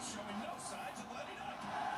Showing no signs of letting up.